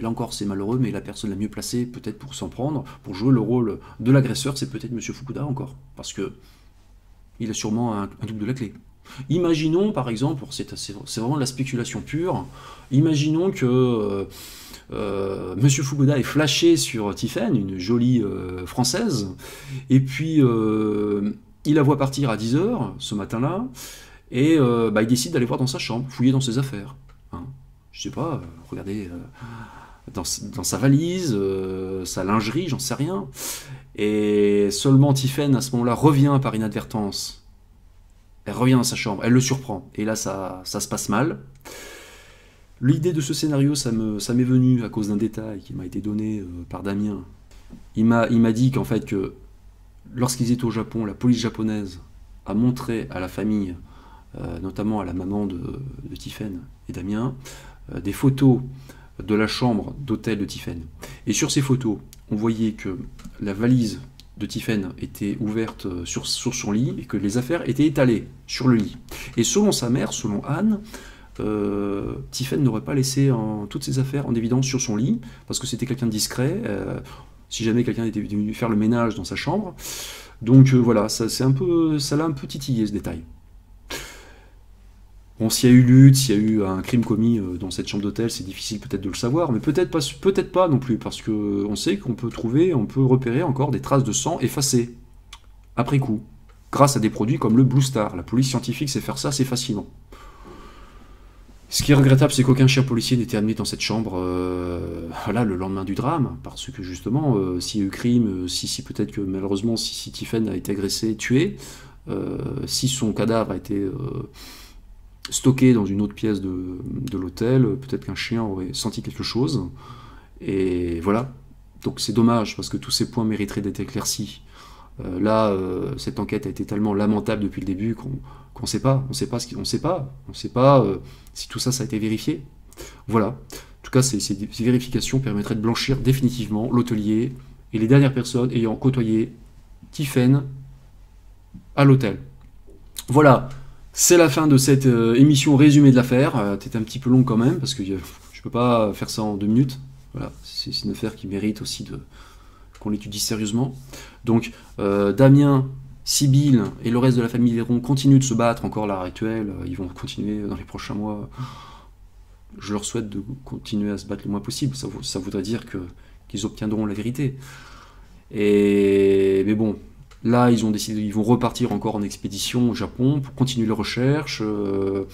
là encore, c'est malheureux, mais la personne la mieux placée peut-être pour s'en prendre, pour jouer le rôle de l'agresseur, c'est peut-être M. Fukuda encore. Parce que il a sûrement un, double de la clé. Imaginons par exemple, c'est vraiment de la spéculation pure, imaginons que euh, euh, Monsieur Fukuda est flashé sur Tiffen, une jolie euh, française, et puis il la voit partir à 10h ce matin-là, et bah, il décide d'aller voir dans sa chambre, fouiller dans ses affaires. Hein. Je sais pas, regardez dans, sa valise, sa lingerie, j'en sais rien. Et seulement Tiffen, à ce moment-là, revient par inadvertance. Elle revient dans sa chambre, elle le surprend. Et là, ça, ça se passe mal. L'idée de ce scénario, ça m'est ça venu à cause d'un détail qui m'a été donné euh, par Damien. Il m'a dit qu'en fait, que lorsqu'ils étaient au Japon, la police japonaise a montré à la famille notamment à la maman de, de et Damien, des photos de la chambre d'hôtel de Tiffen. Et sur ces photos, on voyait que la valise de Tiffen était ouverte sur, sur, son lit et que les affaires étaient étalées sur le lit. Et selon sa mère, selon Anne, euh, n'aurait pas laissé toutes ses affaires en évidence sur son lit, parce que c'était quelqu'un de discret, euh, si jamais quelqu'un était venu faire le ménage dans sa chambre. Donc euh, voilà, ça, un peu, ça l'a un peu titillé ce détail. Bon, s'il y a eu lutte, s'il y a eu un crime commis dans cette chambre d'hôtel, c'est difficile peut-être de le savoir, mais peut-être pas, peut-être pas non plus, parce qu'on sait qu'on peut trouver, on peut repérer encore des traces de sang effacées après coup, grâce à des produits comme le Blue Star. La police scientifique sait faire ça assez facilement. Ce qui est regrettable, c'est qu'aucun chien policier n'était amené dans cette chambre euh, le lendemain du drame, parce que justement, euh, s'il y a eu crime, euh, si, si peut-être que malheureusement, si, si Tiffen a été agressé, tué, si son cadavre a été stocké dans une autre pièce de, l'hôtel, peut-être qu'un chien aurait senti quelque chose. Et voilà. Donc c'est dommage, parce que tous ces points mériteraient d'être éclaircis. Euh, là, euh, cette enquête a été tellement lamentable depuis le début qu'on ne sait pas, on sait pas ce sait pas, on sait pas euh, si tout ça ça a été vérifié. Voilà. En tout cas, ces, ces, vérifications permettraient de blanchir définitivement l'hôtelier et les dernières personnes ayant côtoyé Tiffen à l'hôtel. Voilà, c'est la fin de cette émission résumée de l'affaire. C'était un petit peu long quand même parce que je ne peux pas faire ça en deux minutes. Voilà, c'est une affaire qui mérite aussi qu'on l'étudie sérieusement. Donc euh, Damien, Sibylle et le reste de la famille Véron continuent de se battre encore à l'heure actuelle. Euh, ils vont continuer dans les prochains mois. Je leur souhaite de continuer à se battre le moins possible. Ça, voudrait dire qu'ils obtiendront la vérité. Et mais bon, là ils ont décidé, ils vont repartir encore en expédition au Japon pour continuer les recherches. Euh,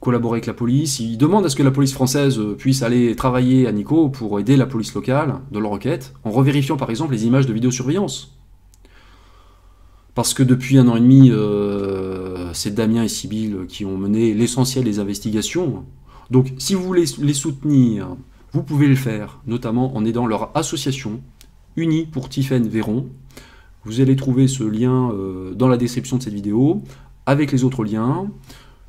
collaborer avec la police. Ils demandent à ce que la police française puisse aller travailler à Nico pour aider la police locale de leur enquête, en revérifiant par exemple les images de vidéosurveillance. Parce que depuis un an et demi, euh, c'est Damien et Sybille qui ont mené l'essentiel des investigations. Donc si vous voulez les soutenir, vous pouvez le faire, notamment en aidant leur association, Unie pour Tiffen Véron. Vous allez trouver ce lien euh, dans la description de cette vidéo, avec les autres liens.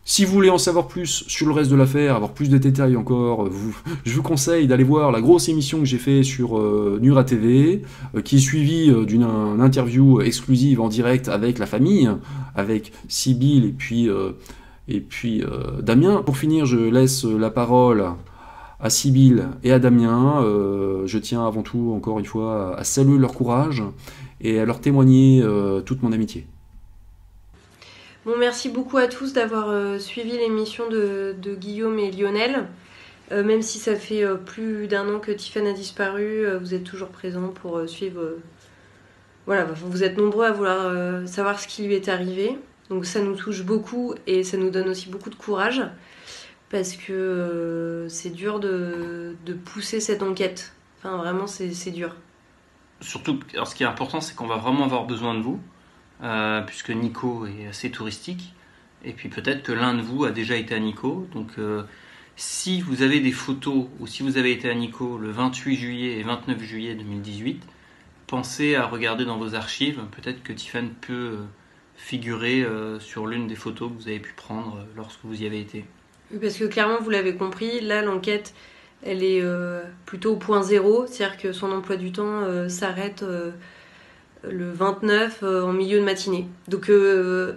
Si vous voulez en savoir plus sur le reste de l'affaire, avoir plus de détails encore, je vous conseille d'aller voir la grosse émission que j'ai fait sur euh, Nura TV, euh, qui est suivie euh, d'une interview exclusive en direct avec la famille, avec Sibyl et puis, et puis Damien. Pour finir, je laisse la parole à Sibyl et à Damien. je tiens avant tout, encore une fois, à saluer leur courage et à leur témoigner toute mon amitié. Bon, merci beaucoup à tous d'avoir euh, suivi l'émission de, Guillaume et Lionel. Euh, même si ça fait euh, plus d'un an que Tiffany a disparu, vous êtes toujours présents pour suivre. voilà, vous êtes nombreux à vouloir savoir ce qui lui est arrivé. Donc ça nous touche beaucoup et ça nous donne aussi beaucoup de courage parce que c'est dur de, de, pousser cette enquête. Enfin, vraiment, c'est dur. Surtout, alors ce qui est important, c'est qu'on va vraiment avoir besoin de vous. Euh, puisque Nico est assez touristique. Et puis peut-être que l'un de vous a déjà été à Nico. Donc euh, si vous avez des photos ou si vous avez été à Nico le 28 juillet et 29 juillet 2018, pensez à regarder dans vos archives. Peut-être que Tiffany peut euh, figurer sur l'une des photos que vous avez pu prendre lorsque vous y avez été. Parce que clairement, vous l'avez compris, là l'enquête elle est plutôt au point zéro, c'est-à-dire que son emploi du temps s'arrête le 29 euh, en milieu de matinée. Donc euh,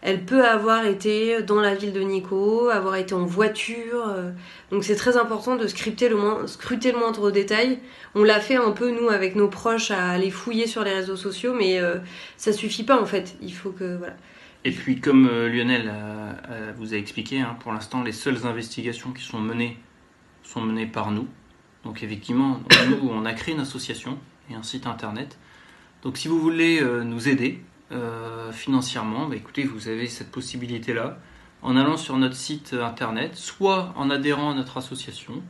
elle peut avoir été dans la ville de Nico, avoir été en voiture. Euh. donc c'est très important de scripter le moins, scruter le moindre détail. On l'a fait un peu nous avec nos proches à aller fouiller sur les réseaux sociaux, mais ça suffit pas en fait. Il faut que voilà. Et puis comme Lionel vous a expliqué, hein, pour l'instant les seules investigations qui sont menées sont menées par nous. Donc effectivement, nous on a créé une association et un site internet donc si vous voulez euh, nous aider euh, financièrement, bah, écoutez, vous avez cette possibilité-là en allant sur notre site internet, soit en adhérant à notre association,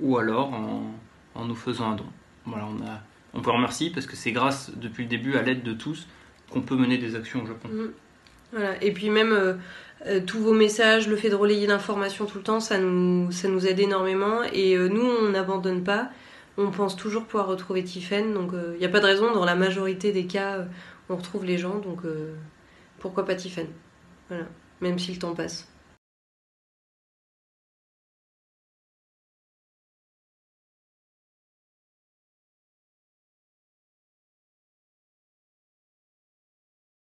ou alors en, nous faisant un don. Voilà, on, a, on peut remercier parce que c'est grâce depuis le début à l'aide de tous qu'on peut mener des actions au Japon. Mmh. Voilà. Et puis même euh, tous vos messages, le fait de relayer l'information tout le temps, ça nous, ça nous aide énormément. Et nous, on n'abandonne pas on pense toujours pouvoir retrouver Tiffen. Donc il euh, n'y a pas de raison, dans la majorité des cas, euh, on retrouve les gens. Donc euh, pourquoi pas Tiffen Voilà. même si le temps passe.